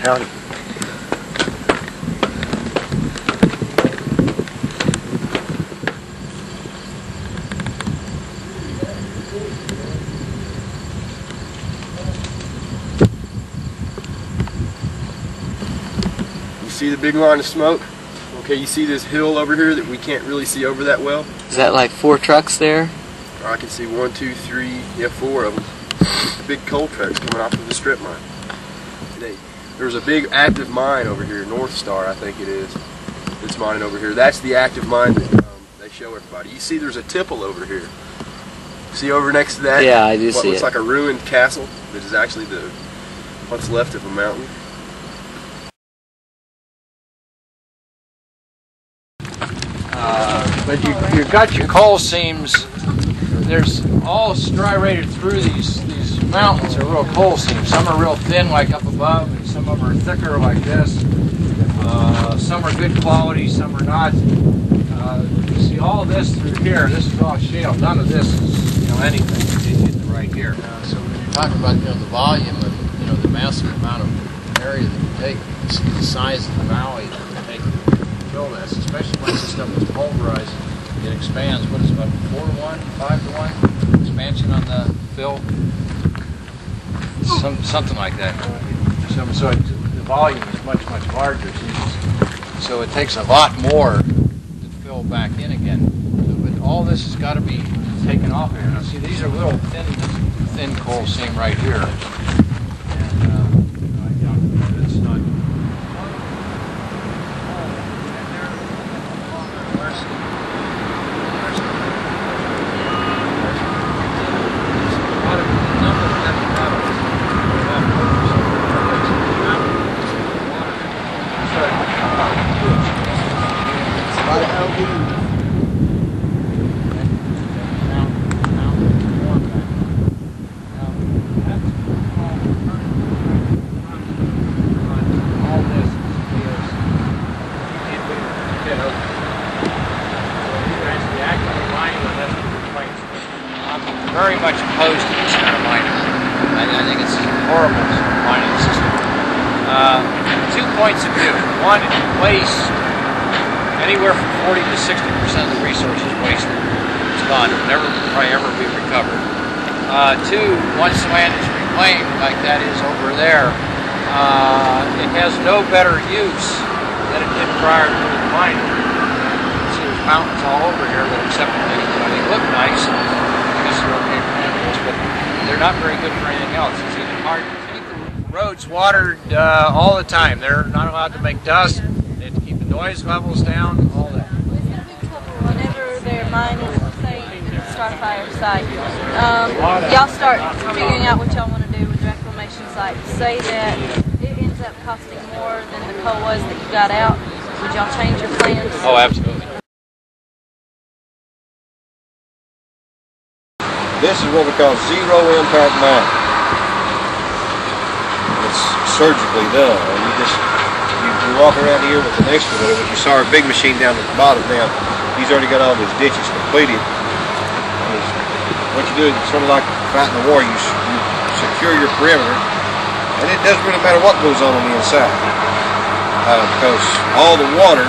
Howdy. You see the big line of smoke? Okay, you see this hill over here that we can't really see over that well? Is that like four trucks there? I can see one, two, three, yeah, four of them. Big coal trucks coming off of the strip mine. Today, there's a big active mine over here, North Star, I think it is. It's mining over here. That's the active mine that um, they show everybody. You see, there's a tipple over here. See over next to that? Yeah, I do what see looks it. like a ruined castle that is actually the what's left of a mountain. Uh, But you, you've got your coal seams, there's all striated through these, these mountains are real coal seams. Some are real thin like up above, and some of them are thicker like this. Uh, some are good quality, some are not. Uh, you see all this through here, this is all shale. None of this is, you know, anything in, the right here. Uh, so when you're talking about, you know, the volume of, you know, the massive amount of area that you take, the size of the valley that you take to fill this, especially once this stuff is pulverized, it expands, what is it, about four to one, five to one on the fill? Some, something like that. So, so it, the volume is much, much larger. So So it takes a lot more to fill back in again. But all this has got to be taken off here. Now see, these are little thin, thin coal seam right here. And, uh, I doubt it's not All this is I'm very much opposed to this kind of mining. I, I think it's horrible mining system. Uh, points of view. One, waste anywhere from 40 to 60 percent of the resources wasted. It's gone. It'll never probably ever be recovered. Uh, two, once land is reclaimed, like that is over there, uh, it has no better use than it did prior to the mining. See, there's mountains all over here that except they, you know, they look nice. I guess they're okay for animals, but they're not very good for anything else. It's even hard roads watered uh, all the time. They're not allowed to make dust. They have to keep the noise levels down. All that. Whenever they're mining, say, Starfire site, um, y'all start figuring out what y'all want to do with the reclamation site. Say that it ends up costing more than the coal was that you got out. Would y'all change your plans? Oh, absolutely. This is what we call zero impact mining. Surgically done. You just you, you walk around here with an excavator, which you saw our big machine down at the bottom now. He's already got all those ditches completed. What you do is sort of like fighting a war. You, you secure your perimeter, and it doesn't really matter what goes on on the inside, uh, because all the water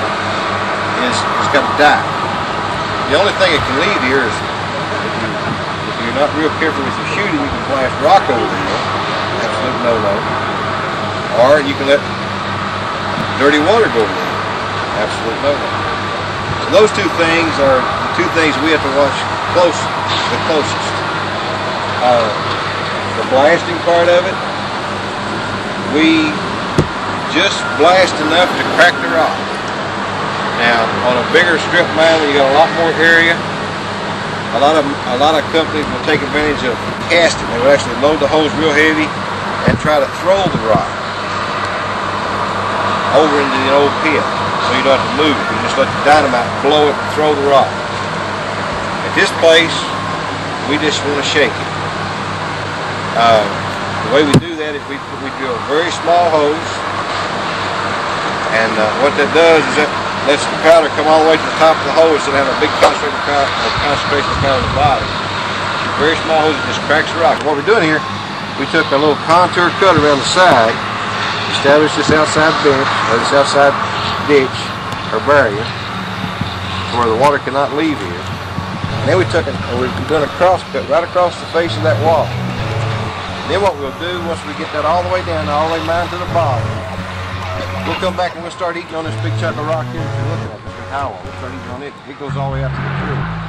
is has got to die. The only thing it can leave here is if you're not real careful with your shooting, you can blast rock over there. Absolute no-no. Or you can let dirty water go over there. Absolute no-no. So those two things are the two things we have to watch close, the closest. Uh, the blasting part of it, we just blast enough to crack the rock. Now, on a bigger strip mine, you got a lot more area, a lot of a lot of companies will take advantage of casting. They will actually load the hose real heavy and try to throw the rock over into the old pit, so you don't have to move it. You just let the dynamite blow it and throw the rock. At this place, we just want to shake it. Uh, the way we do that is we we drill a very small hose, and uh, what that does is that lets the powder come all the way to the top of the hose and have a big concentration of powder, concentration at the bottom. Very small hose that just cracks the rock. What we're doing here, we took a little contour cut around the side, establish this outside bench, or this outside ditch, or barrier, where the water cannot leave here. And then we took it, and we've done a cross cut right across the face of that wall. Then what we'll do, once we get that all the way down, all the way down to the bottom, we'll come back and we'll start eating on this big chunk of rock here that you're looking at, Mr. Howell. We'll start eating on it. It goes all the way out to the tree.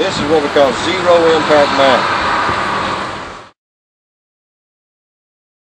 This is what we call zero impact mining.